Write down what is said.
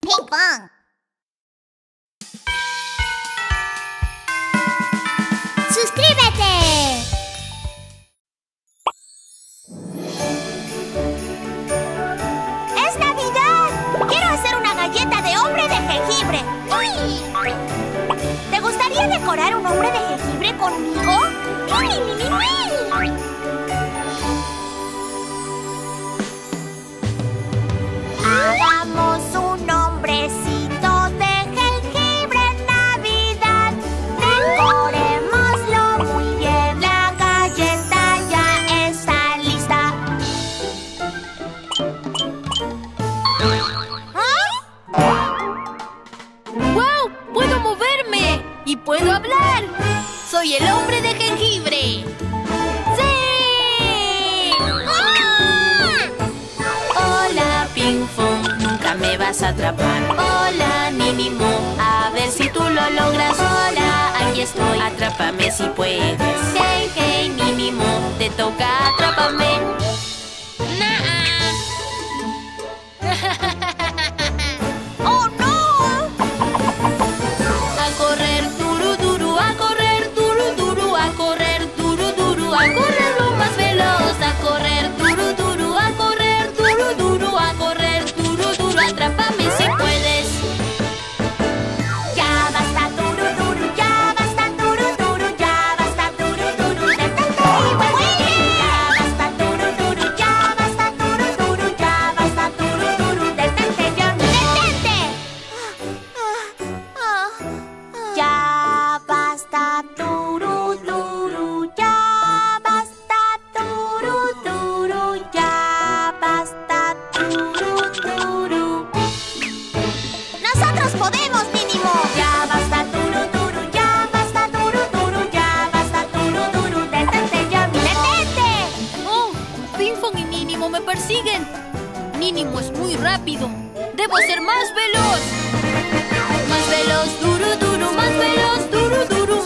Ping pong. ¡Suscríbete! ¡Es Navidad! Quiero hacer una galleta de hombre de jengibre. ¿Te gustaría decorar un hombre de jengibre conmigo? Hagamos ¡Soy el hombre de jengibre! ¡Sí! Hola, Ping Pong, nunca me vas a atrapar. Hola, Minimo, a ver si tú lo logras. Hola, aquí estoy, atrápame si puedes. Hey, hey, Minimo, te toca atrápame. Persiguen. Mínimo es muy rápido. Debo ser más veloz. Más veloz, duru duru, más veloz, duru duru,